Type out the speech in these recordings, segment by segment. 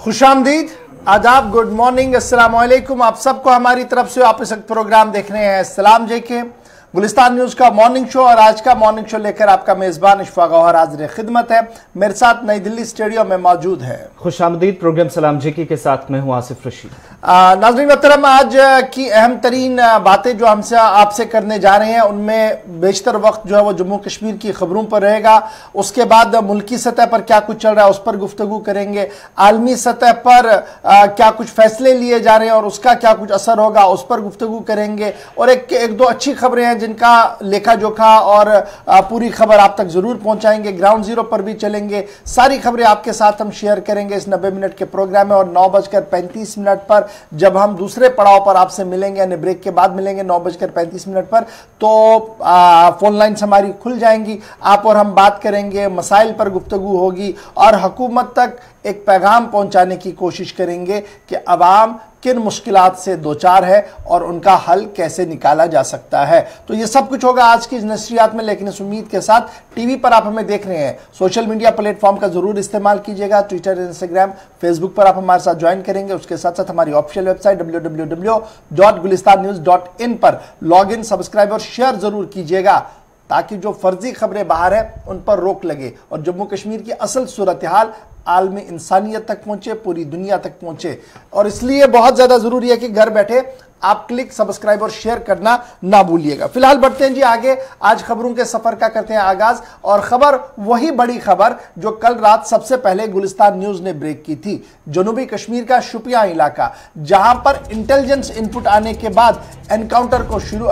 खुश आमदीद आदाब गुड मॉर्निंग अस्सलाम आप सबको हमारी तरफ़ से आप इस प्रोग्राम देख रहे हैं। सलाम जे के। गुलिस्तान न्यूज़ का मॉर्निंग शो और आज का मॉर्निंग शो लेकर आपका मेजबान इशफा गौहर हाजिर खिदमत है। मेरे साथ नई दिल्ली स्टेडियम में मौजूद है। खुश आमदीद प्रोग्राम सलाम जेकी के साथ मैं हूँ आसिफ रशीद। नाजरीन मोहतरम आज की अहम तरीन बातें जो हमसे आपसे करने जा रहे हैं उनमें बेशतर वक्त जो है वो जम्मू कश्मीर की खबरों पर रहेगा। उसके बाद मुल्की सतह पर क्या कुछ चल रहा है उस पर गुफ्तगु करेंगे। आलमी सतह पर आ, क्या कुछ फैसले लिए जा रहे हैं और उसका क्या कुछ असर होगा उस पर गुफ्तगु करेंगे। और एक एक दो अच्छी खबरें हैं जिनका लेखा जोखा और पूरी खबर आप तक ज़रूर पहुंचाएँगे। ग्राउंड ज़ीरो पर भी चलेंगे। सारी खबरें आपके साथ हम शेयर करेंगे इस नब्बे मिनट के प्रोग्राम में और नौ बजकर पैंतीस मिनट पर। जब हम दूसरे पड़ाव पर आपसे मिलेंगे, यानी ब्रेक के बाद मिलेंगे नौ बजकर पैंतीस मिनट पर तो फ़ोन लाइन्स हमारी खुल जाएँगी। आप और हम बात करेंगे, मसाइल पर गुफ्तगु होगी और हुकूमत तक एक पैगाम पहुँचाने की कोशिश करेंगे कि अवाम किन मुश्किल से दो चार है और उनका हल कैसे निकाला जा सकता है। तो ये सब कुछ होगा आज की इस नशरियात में, लेकिन इस उम्मीद के साथ टीवी पर आप हमें देख रहे हैं। सोशल मीडिया प्लेटफॉर्म का ज़रूर इस्तेमाल कीजिएगा। ट्विटर, इंस्टाग्राम, फेसबुक पर आप हमारे साथ ज्वाइन करेंगे। उसके साथ साथ हमारी ऑफिशियल वेबसाइट डब्ल्यू पर लॉग इन, सब्सक्राइब और शेयर ज़रूर कीजिएगा, ताकि जो फर्जी खबरें बाहर हैं, उन पर रोक लगे। और जम्मू कश्मीर की असल सूरत हाल आलम इंसानियत तक पहुँचे, पूरी दुनिया तक पहुँचे। और इसलिए बहुत ज़्यादा ज़रूरी है कि घर बैठे आप क्लिक सब्सक्राइब और शेयर करना ना भूलिएगा। फ़िलहाल बढ़ते हैं जी आगे। आज खबरों के सफ़र का करते हैं आगाज़ और खबर वही बड़ी खबर जो कल रात सबसे पहले गुलिस्तान न्यूज़ ने ब्रेक की थी। जनूबी कश्मीर का शुपिया इलाका, जहाँ पर इंटेलिजेंस इनपुट आने के बाद एनकाउंटर को शुरू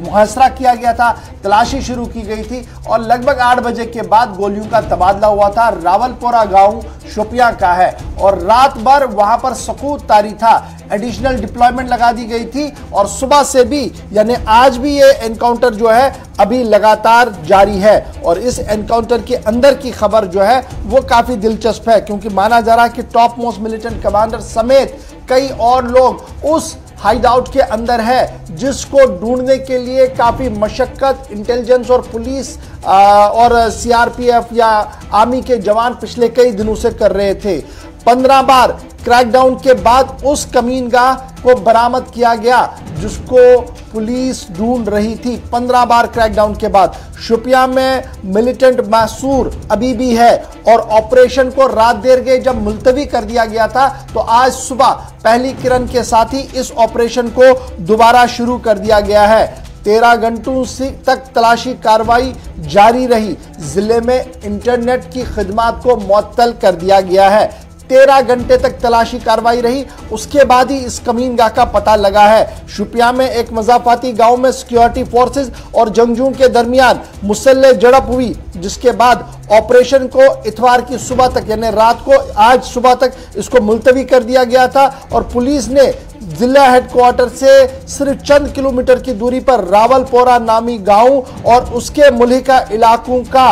मुहसरा किया गया था, तलाशी शुरू की गई थी और लगभग आठ बजे के बाद गोलियों का तबादला हुआ था। रावलपोरा गाँव शोपिया का है और रात भर वहाँ पर सकूत तारी था। एडिशनल डिप्लॉयमेंट लगा दी गई थी और सुबह से भी, यानी आज भी ये एनकाउंटर जो है, अभी लगातार जारी है। और इस एनकाउंटर के अंदर की खबर जो है, वो काफ़ी दिलचस्प है, क्योंकि माना जा रहा है कि टॉप मोस्ट मिलिटेंट कमांडर समेत कई और लोग उस हाइड आउट के अंदर है, जिसको ढूँढने के लिए काफ़ी मशक्क़त इंटेलिजेंस और पुलिस और सीआरपीएफ या आर्मी के जवान पिछले कई दिनों से कर रहे थे। पंद्रह बार क्रैकडाउन के बाद उस कमीनगाह को बरामद किया गया, जिसको पुलिस ढूंढ रही थी। पंद्रह बार क्रैकडाउन के बाद। शुपिया में मिलिटेंट मैसूर अभी भी है और ऑपरेशन को रात देर गए जब मुलतवी कर दिया गया था तो आज सुबह पहली किरण के साथ ही इस ऑपरेशन को दोबारा शुरू कर दिया गया है। तेरह घंटों से तक तलाशी कार्रवाई जारी रही। ज़िले में इंटरनेट की खिदमत को मअतल कर दिया गया है। तेरह घंटे तक तलाशी कार्रवाई रही। उसके बाद ही इस कमीनगाह का पता लगा है। शुपिया में एक मजाफाती गाँव में सिक्योरिटी फोर्सेस और जंगजू के दरमियान मुसल्ले झड़प हुई, जिसके बाद ऑपरेशन को इतवार की सुबह तक, यानी रात को, आज सुबह तक इसको मुलतवी कर दिया गया था और पुलिस ने जिला हेडक्वार्टर से सिर्फ़ चंद किलोमीटर की दूरी पर रावलपोरा नामी गाँव और उसके मुलिका इलाकों का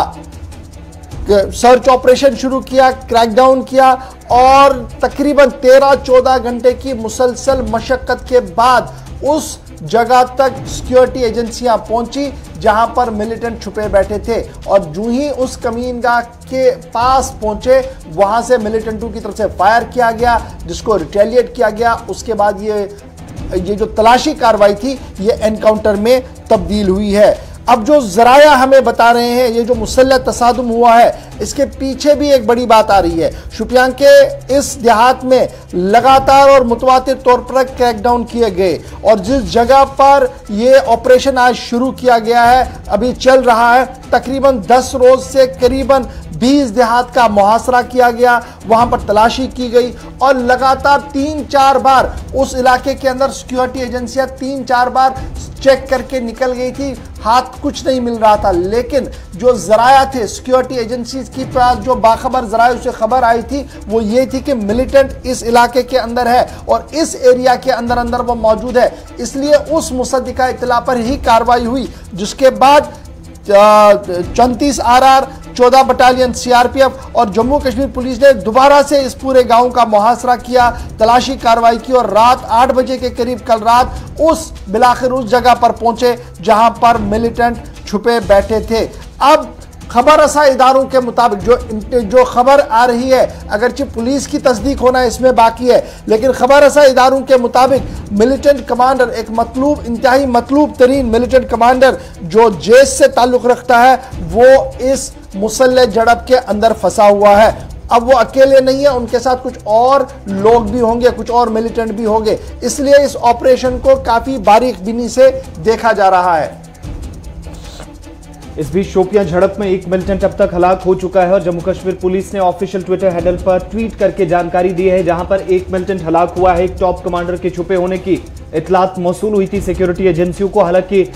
सर्च ऑपरेशन शुरू किया, क्रैकडाउन किया और तकरीबन 13-14 घंटे की मुसलसल मशक्क़त के बाद उस जगह तक सिक्योरिटी एजेंसियाँ पहुँची, जहाँ पर मिलिटेंट छुपे बैठे थे। और जो ही उस कमीनगाह के पास पहुँचे, वहाँ से मिलिटेंटों की तरफ़ से फायर किया गया, जिसको रिटेलिएट किया गया। उसके बाद ये ये जो तलाशी कार्रवाई थी, ये एनकाउंटर में तब्दील हुई है। अब जो जराया हमें बता रहे हैं, ये जो मुसल तसादम हुआ है, इसके पीछे भी एक बड़ी बात आ रही है। शुपियान के इस देहात में लगातार और मुतवातिर तौर पर क्रैकडाउन किए गए और जिस जगह पर ये ऑपरेशन आज शुरू किया गया है, अभी चल रहा है, तकरीबन 10 रोज से करीबन 20 देहात का मुहासरा किया गया, वहाँ पर तलाशी की गई और लगातार तीन चार बार उस इलाके के अंदर सिक्योरिटी एजेंसियाँ तीन चार बार चेक करके निकल गई थी। हाथ कुछ नहीं मिल रहा था, लेकिन जो जराया थे सिक्योरिटी एजेंसी की पास जो बाखबर जराए उसे खबर आई थी, वो ये थी कि मिलिटेंट इस इलाके के अंदर है और इस एरिया के अंदर अंदर वो मौजूद है। इसलिए उस मुसदा इतला पर ही कार्रवाई हुई, जिसके बाद चौंतीस आर आर चौदह बटालियन सीआरपीएफ और जम्मू कश्मीर पुलिस ने दोबारा से इस पूरे गाँव का मुहासरा किया। तलाशी कार्रवाई की और रात आठ बजे के करीब कल रात उस बिलाखिर उस जगह पर पहुँचे, जहाँ पर मिलिटेंट छुपे बैठे थे। अब खबर रसा इदारों के मुताबिक जो जो खबर आ रही है, अगरचे पुलिस की तस्दीक होना इसमें बाकी है, लेकिन खबर रसा इदारों के मुताबिक मिलिटेंट कमांडर, एक मतलूब, इंतहाई मतलूब तरीन मिलिटेंट कमांडर जो जेस से ताल्लुक़ रखता है, वो इस मुसल झड़प के अंदर फंसा हुआ है। अब वो अकेले नहीं है, उनके साथ कुछ और लोग भी होंगे, कुछ और मिलिटेंट भी होंगे। इसलिए इस ऑपरेशन को काफ़ी बारीक बिनी से देखा जा रहा है। इस बीच शोपियाँ झड़प में एक मिलिटेंट अब तक हलाक हो चुका है और जम्मू कश्मीर पुलिस ने ऑफिशियल ट्विटर हैंडल पर ट्वीट करके जानकारी दी है, जहाँ पर एक मिलिटेंट हलाक हुआ है, एक टॉप कमांडर के छुपे होने की इतलात मौसू हुई थी सिक्योरिटी एजेंसियों को। हालाँकि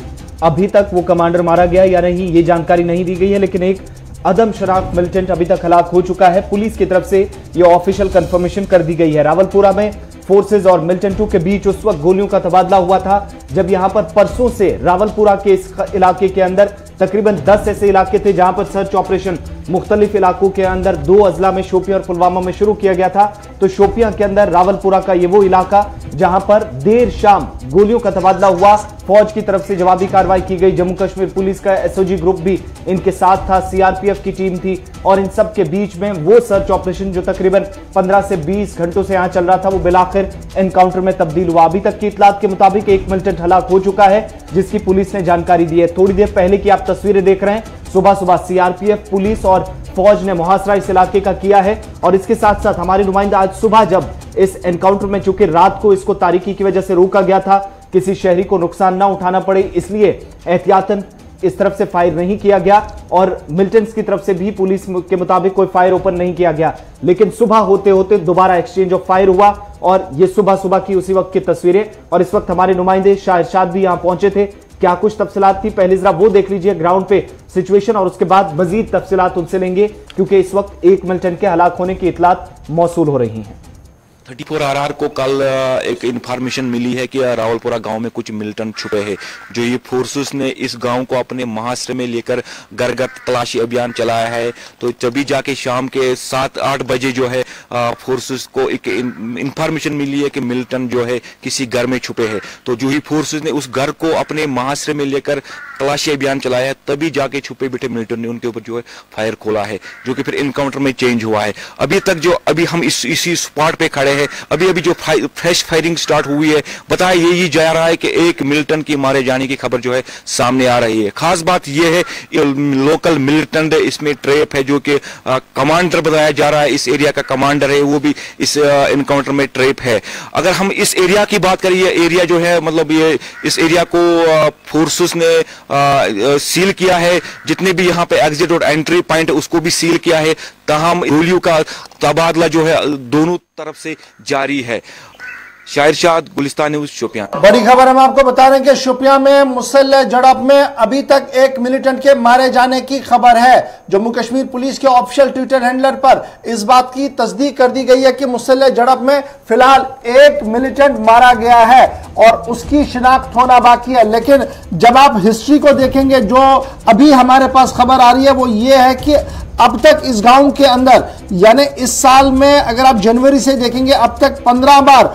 अभी तक वो कमांडर मारा गया या नहीं, ये जानकारी नहीं दी गई है, लेकिन एक अदम शराब मिलिटेंट अभी तक हलाक हो चुका है। पुलिस की तरफ़ से यह ऑफिशियल कंफर्मेशन कर दी गई है। रावलपुरा में फोर्सेज और मिलिटेंटों के बीच उस वक्त गोलियों का तबादला हुआ था, जब यहाँ पर परसों से रावलपुरा के इस इलाके के अंदर तकरीबन 10 ऐसे इलाके थे जहाँ पर सर्च ऑपरेशन मुख्तलिफ़ इलाकों के अंदर दो अजला में शोपिया और पुलवामा में शुरू किया गया था। तो शोपिया के अंदर रावलपुरा का ये वो इलाका, जहाँ पर देर शाम गोलियों का तबादला हुआ। फौज की तरफ़ से जवाबी कार्रवाई की गई। जम्मू कश्मीर पुलिस का एसओजी ग्रुप भी इनके साथ था। सीआरपीएफ की टीम थी और इन सब के बीच में वो सर्च ऑपरेशन जो तकरीबन 15 से 20 घंटों से यहाँ चल रहा था, वो बिलाखिर एनकाउंटर में तब्दील हुआ। अभी तक की इतलात के मुताबिक एक मिलिटेंट हलाक हो चुका है, जिसकी पुलिस ने जानकारी दी है। थोड़ी देर पहले की आप तस्वीरें देख रहे हैं। सुबह सुबह सीआरपीएफ पुलिस और फौज ने मुहासरा इस इलाके का किया है और इसके साथ साथ हमारे नुमाइंदा आज सुबह जब इस एनकाउंटर में चूँकि रात को इसको तारीखी की वजह से रोका गया था, किसी शहरी को नुकसान ना उठाना पड़े, इसलिए एहतियातन इस तरफ़ से फायर नहीं किया गया और मिलिटेंट्स की तरफ़ से भी पुलिस के मुताबिक कोई फायर ओपन नहीं किया गया। लेकिन सुबह होते होते दोबारा एक्सचेंज ऑफ़ फायर हुआ और ये सुबह सुबह की उसी वक्त की तस्वीरें और इस वक्त हमारे नुमाइंदे शाह भी यहाँ पहुँचे थे। क्या कुछ तफसलात थी? पहले जरा वो देख लीजिए ग्राउंड पे सिचुएशन और उसके बाद मजीद तफसलात उनसे लेंगे, क्योंकि इस वक्त एक मिल्टन के हलाक होने की इतलात मौसू हो रही हैं। थर्टी फोर आर को कल एक इन्फॉर्मेशन मिली है कि रावलपुरा गाँव में कुछ मिलिटेंट छुपे हैं। जो ये फोर्सेस ने इस गाँव को अपने महास्त्र में लेकर घर घर तलाशी अभियान चलाया है। तो तभी जाके शाम के सात आठ बजे जो है फोर्सेस को एक इन्फॉर्मेशन मिली है कि मिलिटेंट जो है, किसी घर में छुपे हैं। तो जो ही फोर्सेस ने उस घर को अपने महास्त्र में लेकर तलाशी अभियान चलाया है, तभी जाके छुपे बैठे मिलिटेंट ने उनके ऊपर जो है फायर खोला है, जो कि फिर इनकाउंटर में चेंज हुआ है। अभी तक जो, अभी हम इस, इसी स्पॉट पे खड़े हैं, अभी अभी जो फ्रेश फायरिंग स्टार्ट हुई है, बताया यही जा रहा है कि एक मिलिटेंट की मारे जाने की खबर जो है सामने आ रही है। खास बात यह है लोकल मिलिटेंट इसमें ट्रेप है, जो कि कमांडर बताया जा रहा है, इस एरिया का कमांडर है, वो भी इस इनकाउंटर में ट्रेप है। अगर हम इस एरिया की बात करें, ये एरिया जो है मतलब ये, इस एरिया को फोर्सेस ने सील किया है। जितने भी यहाँ पे एग्जिट और एंट्री पॉइंट उसको भी सील किया है। तहम गोलियों का तबादला जो है, दोनों तरफ़ से जारी है। शायर शाद गुलिस्तान न्यूज़, शोपियाँ। बड़ी खबर हम आपको बता रहे हैं कि शोपियाँ में मुसल्ह झड़प में अभी तक एक मिलिटेंट के मारे जाने की खबर है। जम्मू कश्मीर पुलिस के ऑफिशियल ट्विटर हैंडलर पर इस बात की तस्दीक कर दी गई है कि मुसल्ह झड़प में फ़िलहाल एक मिलिटेंट मारा गया है और उसकी शिनाख्त होना बाकी है। लेकिन जब आप हिस्ट्री को देखेंगे, जो अभी हमारे पास खबर आ रही है, वो ये है कि अब तक इस गाँव के अंदर, यानी इस साल में अगर आप जनवरी से देखेंगे, अब तक पंद्रह बार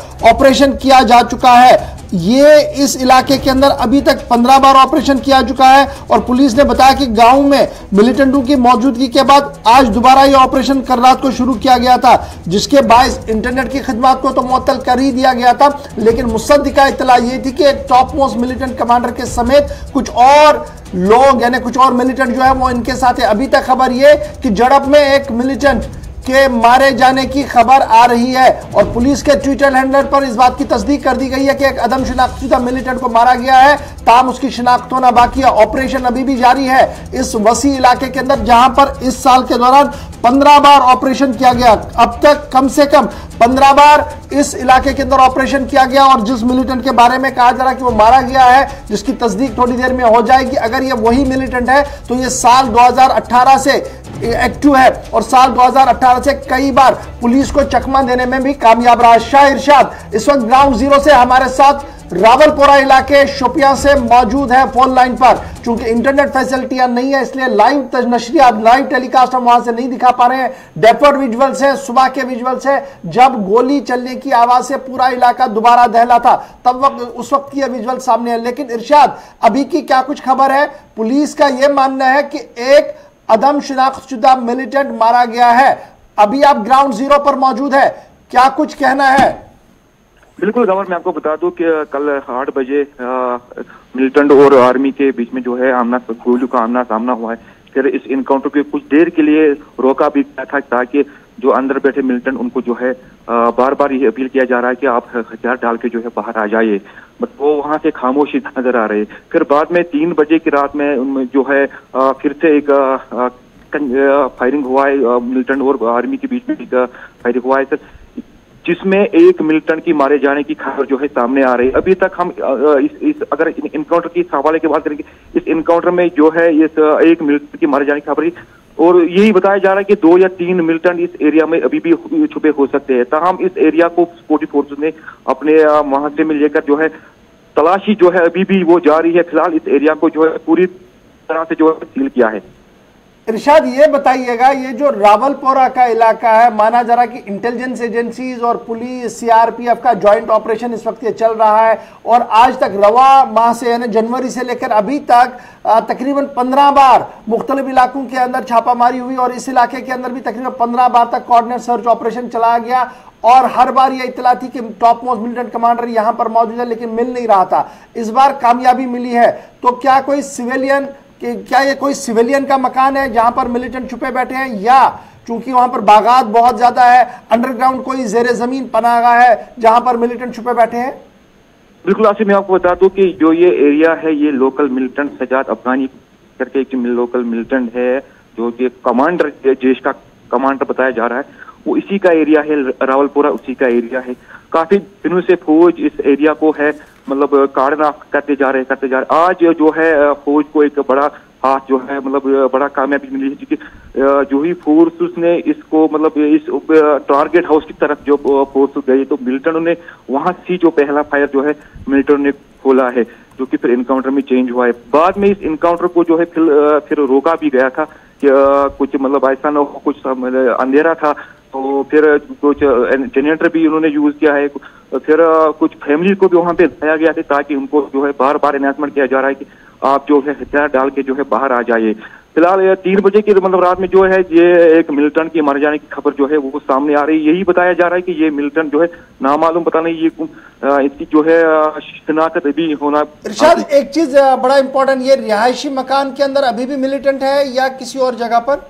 ऑपरेशन किया जा चुका है। ये इस इलाके के अंदर अभी तक पंद्रह बार ऑपरेशन किया चुका है और पुलिस ने बताया कि गाँव में मिलिटेंटों की मौजूदगी के बाद आज दोबारा ये ऑपरेशन कर रात को शुरू किया गया था, जिसके बायस इंटरनेट की खदमात को तो मुअत्तल कर ही दिया गया था, लेकिन मुसद्दिका इतला ये थी कि एक टॉप मोस्ट मिलिटेंट कमांडर के समेत कुछ और लोग, यानी कुछ और मिलिटेंट जो है, वो इनके साथ है। अभी तक खबर ये कि जड़प में एक मिलिटेंट के मारे जाने की खबर आ रही है और पुलिस के ट्विटर हैंडल पर इस बात की तस्दीक कर दी गई है कि एक अदम शिनाख्तुदा मिलिटेंट को मारा गया है। ताम उसकी शिनाख्त होना बाकी है। ऑपरेशन अभी भी जारी है इस वसी इलाके के अंदर, जहाँ पर इस साल के दौरान पंद्रह बार ऑपरेशन किया गया। अब तक कम से कम पंद्रह बार इस इलाके के अंदर ऑपरेशन किया गया और जिस मिलिटेंट के बारे में कहा जा रहा कि वो मारा गया है, जिसकी तस्दीक थोड़ी देर में हो जाएगी। अगर ये वही मिलिटेंट है तो ये साल 2018 से एक्टिव है और साल 2018 से कई बार पुलिस को चकमा देने में भी कामयाब रहा। शाह इरशाद इस वक्त ग्राउंड ज़ीरो से हमारे साथ रावलपुरा इलाके शोपिया से मौजूद है फ़ोन लाइन पर। चूँकि इंटरनेट फैसिलिटियाँ नहीं है, इसलिए लाइव नशरिया लाइव टेलीकास्ट हम वहाँ से नहीं दिखा पा रहे हैं। डेफर्ड विजुअल्स है सुबह के विजुअल्स है जब गोली चलने की आवाज़ से पूरा इलाका दोबारा दहला था, तब वक्त, उस वक्त की विजुअल सामने है। लेकिन इर्शाद, अभी की क्या कुछ खबर है? पुलिस का यह मानना है कि एक अदम शिनाख्तशुदा मिलिटेंट मारा गया है। अभी आप ग्राउंड ज़ीरो पर मौजूद है। क्या कुछ कहना है? बिल्कुल गवर मैं आपको बता दूँ कि कल आठ बजे मिलिटेंट और आर्मी के बीच में जो है आमना गोलियों का आमना सामना हुआ है फिर इस इनकाउंटर के कुछ देर के लिए रोका भी गया था ताकि जो अंदर बैठे मिलिटेंट उनको जो है बार बार ये अपील किया जा रहा है कि आप हथियार डाल के जो है बाहर आ जाइए। बट वो वहाँ से खामोशी नज़र आ रहे फिर बाद में तीन बजे की रात में उनमें जो है फिर से एक फायरिंग हुआ है मिलिटेंट और आर्मी के बीच में एक फायरिंग हुआ है। सर जिसमें एक मिलिटेंट की मारे जाने की खबर जो है सामने आ रही अभी तक हम इस, इस अगर इनकाउंटर की हवाले की बात करेंगे इस इनकाउंटर में जो है इस एक मिलिटेंट की मारे जाने की खबर और यही बताया जा रहा है कि दो या तीन मिलिटेंट इस एरिया में अभी भी छुपे हो सकते हैं। तमाम इस एरिया को सिक्योरिटी फोर्सेस ने अपने मुहासरे में लेकर जो है तलाशी जो है अभी भी वो जारी है। फ़िलहाल इस एरिया को जो है पूरी तरह से जो है सील किया है। इरशाद, ये बताइएगा, ये जो रावलपोरा का इलाका है, माना जा रहा है कि इंटेलिजेंस एजेंसीज और पुलिस सीआरपीएफ का जॉइंट ऑपरेशन इस वक्त ये चल रहा है, और आज तक रवा माह से, यानी जनवरी से लेकर अभी तक तकरीबन पंद्रह बार मुख्तलिफ़ इलाकों के अंदर छापामारी हुई, और इस इलाके के अंदर भी तकरीबन पंद्रह बार तक कोऑर्डिनेट सर्च ऑपरेशन चलाया गया, और हर बार यह इतला थी कि टॉप मोस्ट मिलिटेंट कमांडर यहाँ पर मौजूद है, लेकिन मिल नहीं रहा था। इस बार कामयाबी मिली है तो क्या कोई सिविलियन कि क्या ये कोई सिविलियन का मकान है जहाँ पर मिलिटेंट छुपे बैठे हैं? या चूँकि वहाँ पर बागात बहुत ज़्यादा है अंडरग्राउंड कोई जेर ज़मीन पनागा है जहाँ पर मिलिटेंट छुपे बैठे हैं? बिल्कुल आसिफ, मैं आपको बता दूँ कि जो ये एरिया है, ये लोकल मिलिटेंट सजाद अफगानी करके एक लोकल मिलिटेंट है, जो कि कमांडर देश का कमांडर बताया जा रहा है, वो इसी का एरिया है, रावलपुरा उसी का एरिया है। काफ़ी दिनों से फौज इस एरिया को है मतलब काटना करते जा रहे, करते जा रहे। आज जो है फौज को एक बड़ा हाथ जो है मतलब बड़ा कामयाबी मिली है, क्योंकि जो ही फोर्स ने इसको मतलब इस टारगेट हाउस की तरफ़ जो फोर्स गई तो मिलिटेंट ने वहाँ से जो पहला फायर जो है मिलिटेंट ने खोला है, जो कि फिर इनकाउंटर में चेंज हुआ है। बाद में इस इनकाउंटर को जो है, फिर फिर रोका भी गया था कि कुछ मतलब ऐसा न हो, कुछ अंधेरा था तो फिर कुछ जनरेटर भी उन्होंने यूज़ किया है। फिर कुछ फैमिली को भी वहाँ पे लाया गया था ताकि उनको जो है बार बार अनाउंसमेंट किया जा रहा है कि आप जो है हथियार डाल के जो है बाहर आ जाइए। फ़िलहाल तीन बजे की मतलब रात में जो है ये एक मिलिटेंट की मारे जाने की खबर जो है वो सामने आ रही है। यही बताया जा रहा है कि ये मिलिटेंट जो है नामालूम पता नहीं ये इसकी जो है शिनाख्त अभी होना इरशाद एक चीज़ बड़ा इंपॉर्टेंट ये रिहायशी मकान के अंदर अभी भी मिलिटेंट है या किसी और जगह पर?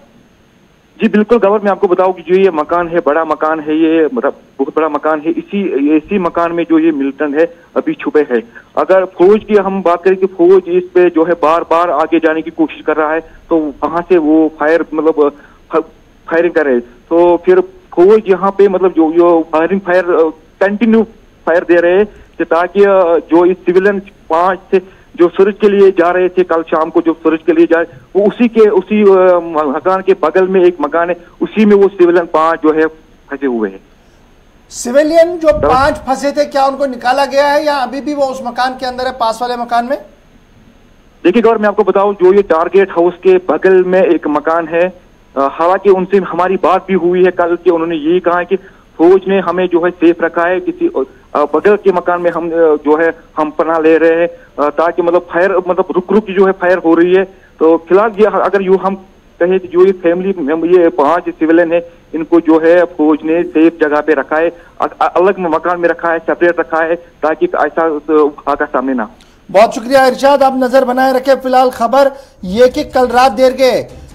जी, बिल्कुल गवर मैं आपको बताऊँ कि जो ये मकान है, बड़ा मकान है ये मतलब बहुत बड़ा मकान है, इसी इसी मकान में जो ये मिल्टन है, अभी छुपे है। अगर फौज की हम बात करें कि फौज इस पे जो है बार बार आगे जाने की कोशिश कर रहा है तो वहाँ से वो फायर मतलब फायरिंग कर रहे तो फिर फौज यहाँ पे मतलब जो जो फायरिंग फायर कंटिन्यू फायर दे रहे हैं, ताकि जो इस सिविलियन पाँच से जो सूरज के लिए जा रहे थे कल शाम को जो सूरज के लिए जा वो उसी के उसी मकान के बगल में एक मकान है उसी में वो सिविलियन पाँच जो है फंसे हुए हैं। सिविलियन जो पाँच फंसे थे क्या उनको निकाला गया है या अभी भी वो उस मकान के अंदर है पास वाले मकान में? देखिए गौर मैं आपको बताऊँ जो ये टारगेट हाउस के बगल में एक मकान है हालाँकि उनसे हमारी बात भी हुई है कल कि उन्होंने यही कहा कि फौज ने हमें जो है सेफ़ रखा है, किसी बगल के मकान में हम जो है, हम पना ले रहे हैं ताकि मतलब फायर मतलब रुक रुक जो है फायर हो रही है। तो फ़िलहाल ये अगर यू, हम कहे कि जो ये फैमिली ये पाँच सिविलियन है, इनको जो है फौज ने सेफ़ जगह पे रखा है अलग मकान में रखा है, सेपरेट रखा है, ताकि ऐसा आका सामने ना बहुत शुक्रिया इरशाद, आप नज़र बनाए रखे फ़िलहाल खबर ये कि कल रात देर के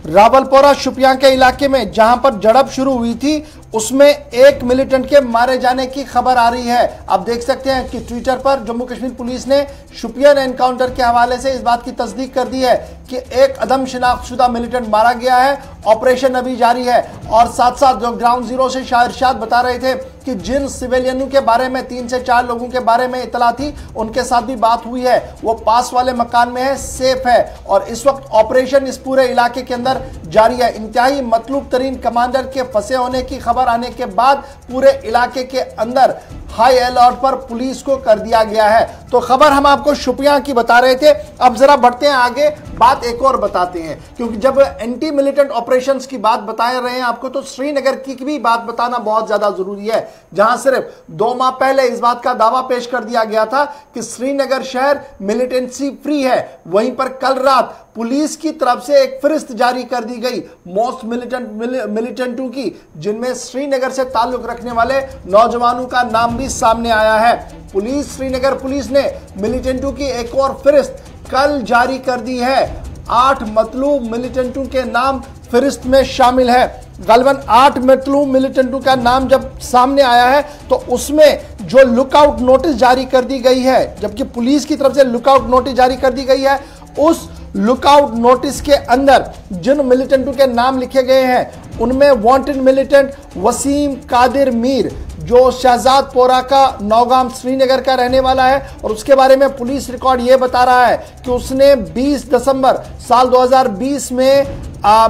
रावलपोरा शुपिया के इलाके में, जहाँ पर झड़प शुरू हुई थी उसमें एक मिलिटेंट के मारे जाने की खबर आ रही है। आप देख सकते हैं कि ट्विटर पर जम्मू कश्मीर पुलिस ने शुपियन एनकाउंटर के हवाले से इस बात की तस्दीक कर दी है कि एक अदम शिनाख्तशुदा मिलिटेंट मारा गया है। ऑपरेशन अभी जारी है और साथ साथ जो ग्राउंड ज़ीरो से शाह इर्शाद बता रहे थे कि जिन सिविलियनों के बारे में, तीन से चार लोगों के बारे में इतला थी, उनके साथ भी बात हुई है। वो पास वाले मकान में है सेफ़ है। और इस वक्त ऑपरेशन इस पूरे इलाके के अंदर जारी है। इंतहाई मतलूब तरीन कमांडर के फंसे होने की खबर आने के बाद पूरे इलाके के अंदर हाई अलर्ट पर पुलिस को कर दिया गया है। तो खबर हम आपको शुपिया की बता रहे थे। अब जरा बढ़ते हैं आगे। बात एक और बताते हैं। क्योंकि जब एंटी मिलिटेंट ऑपरेशंस की बात बता रहे हैं आपको तो श्रीनगर की भी बात बताना बहुत ज़्यादा ज़रूरी है। जहाँ सिर्फ़ दो माह पहले इस बात का दावा पेश कर दिया गया था कि श्रीनगर शहर मिलिटेंसी फ्री है। वहीं पर कल रात पुलिस की तरफ़ से एक फरिस्त जारी कर दी गई मोस्ट मिलिटेंट मिलिटेंटों की, जिनमें श्रीनगर से ताल्लुक रखने वाले नौजवानों का नाम भी सामने आया है। पुलिस, श्रीनगर पुलिस ने मिलिटेंटों की एक और फरिस्त कल जारी कर दी है। आठ मतलूब मिलिटेंटों के नाम फरिस्त में शामिल है। गलबन आठ मतलूब मिलिटेंटों का नाम जब सामने आया है तो उसमें जो लुकआउट नोटिस जारी कर दी गई है, जबकि पुलिस की तरफ़ से लुकआउट नोटिस जारी कर दी गई है, उस लुकआउट नोटिस के अंदर जिन मिलिटेंटों के नाम लिखे गए हैं, उनमें वांटेड मिलिटेंट वसीम कादिर मीर जो शहजादपोरा का नौगाम श्रीनगर का रहने वाला है और उसके बारे में पुलिस रिकॉर्ड ये बता रहा है कि उसने 20 दिसंबर साल 2020 में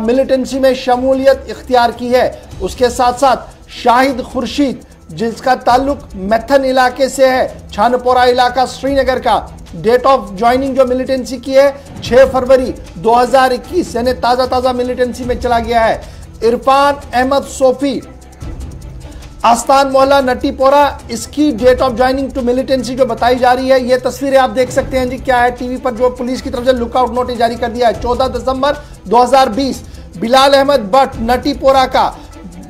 मिलिटेंसी में शमूलियत इख्तियार की है। उसके साथ साथ शाहिद खुर्शीद, जिसका ताल्लुक मैथन इलाके से है, छानपोरा इलाका श्रीनगर का डेट ऑफ़ ज्वाइनिंग जो मिलिटेंसी की है 6 फरवरी 2021 यानी ताज़ा ताज़ा मिलिटेंसी में चला गया है। इरफान अहमद सोफी आस्तान मोहल्ला नटीपोरा इसकी date of joining to militancy जो बताई जा रही है, ये तस्वीरें आप देख सकते हैं जी, क्या है टीवी पर जो पुलिस की तरफ़ से लुकआउट नोटिस जारी कर दिया है। 14 दिसंबर 2020 बिलाल अहमद भट्ट नटीपोरा का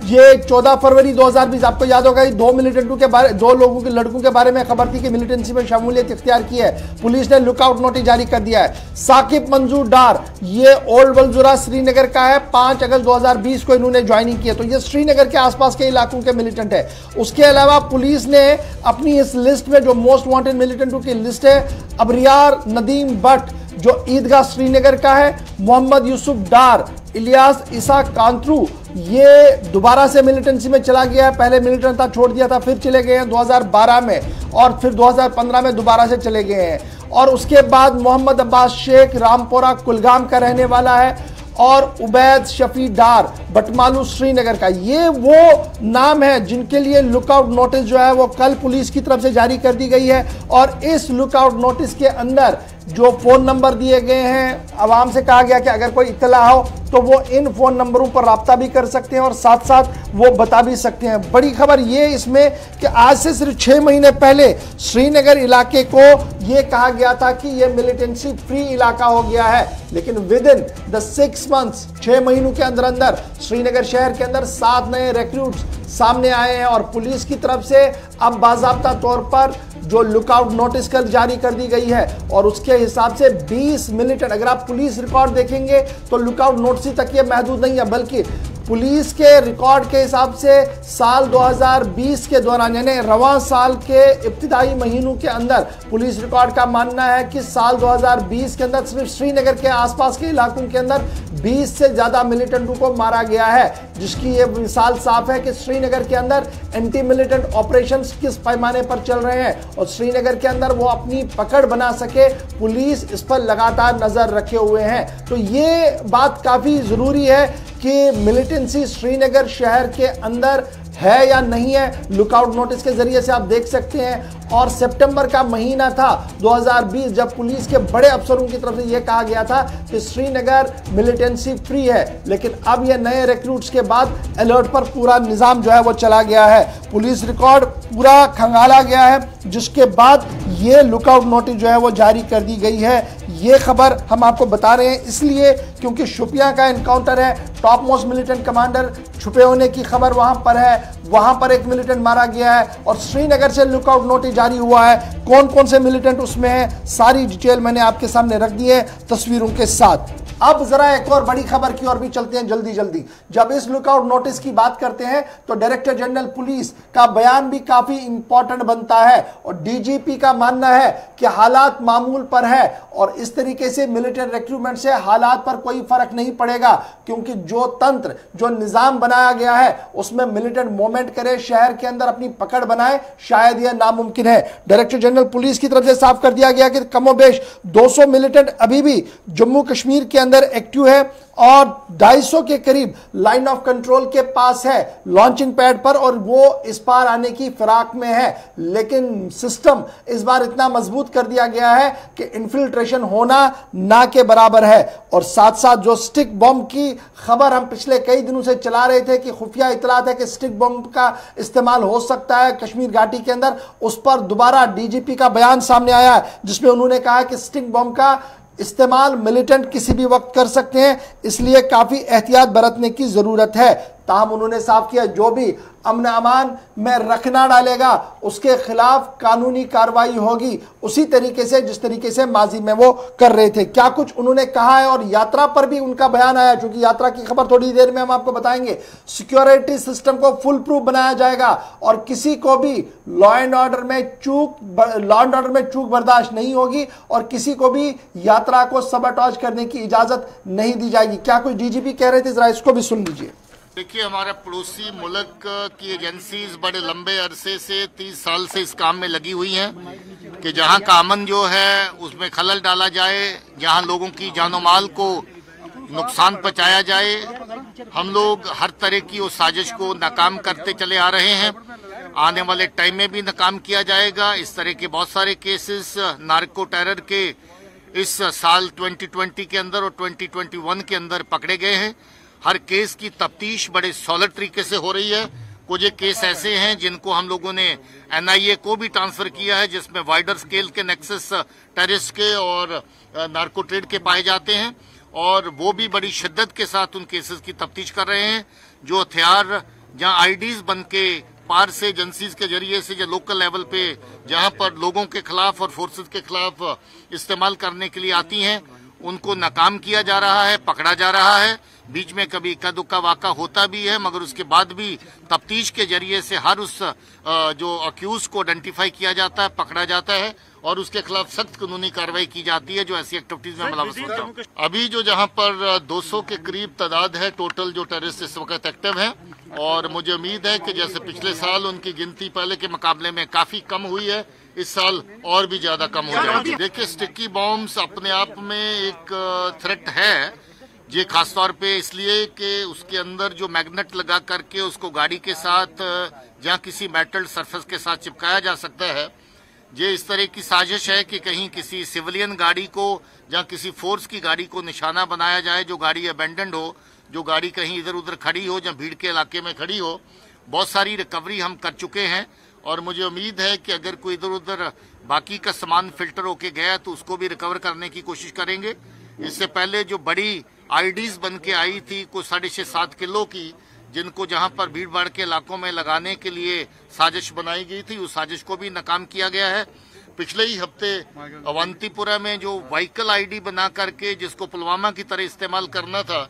ये 14 फरवरी 2020 आपको याद होगा दो मिलिटेंटों के बारे, दो लोगों के, लड़कों के बारे में खबर थी कि मिलिटेंसी में शमूलियत इख्तियार की है। पुलिस ने लुकआउट नोटिस जारी कर दिया है। साकिब मंजूर डार, ये ओल्ड बलजुरा श्रीनगर का है। 5 अगस्त 2020 को इन्होंने ज्वाइनिंग की है तो ये श्रीनगर के आसपास के इलाकों के मिलिटेंट है। उसके अलावा पुलिस ने अपनी इस लिस्ट में जो मोस्ट वांटेड मिलिटेंटों की लिस्ट है, अबरियार नदीम भट्ट, जो ईदगाह श्रीनगर का है, मोहम्मद यूसुफ डार, इलियास ईसा कांतरू ये दोबारा से मिलिटेंसी में चला गया, पहले मिलिटेंट था, छोड़ दिया था, फिर चले गए हैं 2012 में और फिर 2015 में दोबारा से चले गए हैं। और उसके बाद मोहम्मद अब्बास शेख रामपुरा कुलगाम का रहने वाला है और उबैद शफी डार बटमालू श्रीनगर का। ये वो नाम है जिनके लिए लुकआउट नोटिस जो है वो कल पुलिस की तरफ़ से जारी कर दी गई है और इस लुकआउट नोटिस के अंदर जो फ़ोन नंबर दिए गए हैं आवाम से कहा गया कि अगर कोई इतला हो तो वो इन फ़ोन नंबरों पर रबता भी कर सकते हैं और साथ साथ वो बता भी सकते हैं। बड़ी खबर ये इसमें कि आज से सिर्फ़ छः महीने पहले श्रीनगर इलाके को ये कहा गया था कि ये मिलिटेंसी फ्री इलाका हो गया है, लेकिन within the six months छः महीनों के अंदर अंदर श्रीनगर शहर के अंदर सात नए रिक्रूट्स सामने आए हैं और पुलिस की तरफ़ से अब बाबा तौर पर जो लुकआउट नोटिस कर जारी कर दी गई है और उसके हिसाब से 20 मिलीटर अगर आप पुलिस रिकॉर्ड देखेंगे तो लुकआउट नोटिस तक ये महदूद नहीं है, बल्कि पुलिस के रिकॉर्ड के हिसाब से साल 2020 के दौरान, यानी रवा साल के इब्तदाई महीनों के अंदर पुलिस रिकॉर्ड का मानना है कि साल 2020 के अंदर सिर्फ़ श्रीनगर के आसपास के इलाकों के अंदर 20 से ज़्यादा मिलिटेंटों को मारा गया है, जिसकी ये मिसाल साफ़ है कि श्रीनगर के अंदर एंटी मिलिटेंट ऑपरेशन किस पैमाने पर चल रहे हैं और श्रीनगर के अंदर वो अपनी पकड़ बना सके, पुलिस इस पर लगातार नज़र रखे हुए हैं। तो ये बात काफ़ी ज़रूरी है कि मिलिटेंसी श्रीनगर शहर के अंदर है या नहीं है? लुकआउट नोटिस के ज़रिए से आप देख सकते हैं। और सितंबर का महीना था 2020 जब पुलिस के बड़े अफसरों की तरफ़ से यह कहा गया था कि श्रीनगर मिलिटेंसी फ्री है। लेकिन अब यह नए रिक्रूट्स के बाद अलर्ट पर पूरा निज़ाम जो है वो चला गया है। पुलिस रिकॉर्ड पूरा खंगाला गया है, जिसके बाद ये लुकआउट नोटिस जो है वो जारी कर दी गई है। ये खबर हम आपको बता रहे हैं इसलिए क्योंकि शुपिया का इनकाउंटर है टॉप मोस्ट मिलिटेंट कमांडर छुपे होने की खबर वहाँ पर है, वहाँ पर एक मिलिटेंट मारा गया है और श्रीनगर से लुकआउट नोटिस जारी हुआ है। कौन कौन से मिलिटेंट उसमें है, सारी डिटेल मैंने आपके सामने रख दी है, तस्वीरों के साथ। अब जरा एक और बड़ी खबर की ओर भी चलते हैं जल्दी जल्दी। जब इस लुकआउट नोटिस की बात करते हैं तो डायरेक्टर जनरल पुलिस का बयान भी काफ़ी इंपॉर्टेंट बनता है और डीजीपी का मानना है कि हालात मामूल पर है और इस तरीके से मिलिट्री रिक्रूटमेंट से हालात पर कोई फ़र्क नहीं पड़ेगा, क्योंकि जो तंत्र, जो निज़ाम बनाया गया है, उसमें मिलिटेंट मूवमेंट करे, शहर के अंदर अपनी पकड़ बनाए, शायद यह नामुमकिन है। डायरेक्टर जनरल पुलिस की तरफ़ से साफ़ कर दिया गया कि कमोबेश 200 मिलिटेंट अभी भी जम्मू कश्मीर के अंदर एक्टिव है और 250 के करीब लाइन ऑफ़ कंट्रोल के पास है लॉन्चिंग पैड पर और वो इस पार आने की फिराक में है। लेकिन सिस्टम इस बार इतना मज़बूत कर दिया गया है कि इन्फिल्ट्रेशन होना ना के बराबर है। और साथ साथ जो स्टिक बॉम्ब की खबर हम पिछले कई दिनों से चला रहे थे कि खुफिया इतलात है कि स्टिक बॉम्ब का इस्तेमाल हो सकता है कश्मीर घाटी के अंदर, उस पर दोबारा डीजीपी का बयान सामने आया है जिसमें उन्होंने कहा कि स्टिक बॉम्ब का इस्तेमाल मिलिटेंट किसी भी वक्त कर सकते हैं, इसलिए काफ़ी एहतियात बरतने की ज़रूरत है। ताहम उन्होंने साफ़ किया, जो भी अमन अमान में रखना डालेगा, उसके खिलाफ कानूनी कार्रवाई होगी। उसी तरीके से, जिस तरीके से माजी में वो कर रहे थे। क्या कुछ उन्होंने कहा है? और यात्रा पर भी उनका बयान आया, क्योंकि यात्रा की खबर थोड़ी देर में हम आपको बताएँगे। सिक्योरिटी सिस्टम को फुल प्रूफ बनाया जाएगा, और किसी को भी लॉ एंड ऑर्डर में चूक लॉ एंड ऑर्डर में चूक बर्दाश्त नहीं होगी, और किसी को भी यात्रा को सबटॉज करने की इजाज़त नहीं दी जाएगी। क्या कुछ डीजीपी कह रहे थे? जरा इसको भी सुन लीजिए। देखिए, हमारे पड़ोसी मुल्क की एजेंसीज बड़े लंबे अरसे से तीस साल से इस काम में लगी हुई हैं कि जहाँ का अमन जो है, उसमें खलल डाला जाए, जहाँ लोगों की जानो माल को नुकसान पहुँचाया जाए। हम लोग हर तरह की उस साजिश को नाकाम करते चले आ रहे हैं। आने वाले टाइम में भी नाकाम किया जाएगा। इस तरह के बहुत सारे केसेस, नार्को टेरर के इस साल 2020 के अंदर और 2021 के अंदर पकड़े गए हैं। हर केस की तफ्तीश बड़े सॉलिड तरीके से हो रही है। कुछ एक केस ऐसे हैं जिनको हम लोगों ने एनआईए को भी ट्रांसफ़र किया है, जिसमें वाइडर स्केल के नेक्सस टेरिस के और नार्को ट्रेड के पाए जाते हैं। और वो भी बड़ी शिद्दत के साथ उन केसेस की तफ्तीश कर रहे हैं, जो हथियार, जहाँ आईडीज बन के पार से एजेंसीज के ज़रिए से जो लोकल लेवल पे, जहाँ पर लोगों के खिलाफ और फोर्सेस के खिलाफ इस्तेमाल करने के लिए आती हैं। उनको नाकाम किया जा रहा है, पकड़ा जा रहा है। बीच में कभी इक्का दुक्का वाका होता भी है, मगर उसके बाद भी तफ्तीश के ज़रिए से हर उस जो अक्यूज को आइडेंटिफाई किया जाता है, पकड़ा जाता है। और उसके खिलाफ सख्त कानूनी कार्रवाई की जाती है जो ऐसी एक्टिविटीज़ में मुलवस होता है। अभी जो जहाँ पर 200 के करीब तादाद है टोटल जो टेररिस्ट इस वक्त एक्टिव है और मुझे उम्मीद है कि जैसे पिछले साल उनकी गिनती पहले के मुकाबले में काफ़ी कम हुई है इस साल और भी ज़्यादा कम हो जाएगी। देखिए स्टिकी बॉम्ब्स अपने आप में एक थ्रेट है ये खासतौर पे इसलिए कि उसके अंदर जो मैग्नेट लगा करके उसको गाड़ी के साथ जहाँ किसी मेटल सरफेस के साथ चिपकाया जा सकता है ये इस तरह की साजिश है कि कहीं किसी सिविलियन गाड़ी को या किसी फोर्स की गाड़ी को निशाना बनाया जाए, जो गाड़ी अबेंडेंड हो, जो गाड़ी कहीं इधर उधर खड़ी हो या भीड़ के इलाके में खड़ी हो। बहुत सारी रिकवरी हम कर चुके हैं और मुझे उम्मीद है कि अगर कोई इधर उधर बाकी का सामान फ़िल्टर होके गया तो उसको भी रिकवर करने की कोशिश करेंगे। इससे पहले जो बड़ी आईडीज बन के आई थी, कुछ साढ़े छः सात किलो की जिनको जहाँ पर भीड़ भाड़ के इलाकों में लगाने के लिए साजिश बनाई गई थी, उस साजिश को भी नाकाम किया गया है। पिछले ही हफ़्ते अवंतीपुरा में जो व्हीकल आईडी बना करके जिसको पुलवामा की तरह इस्तेमाल करना था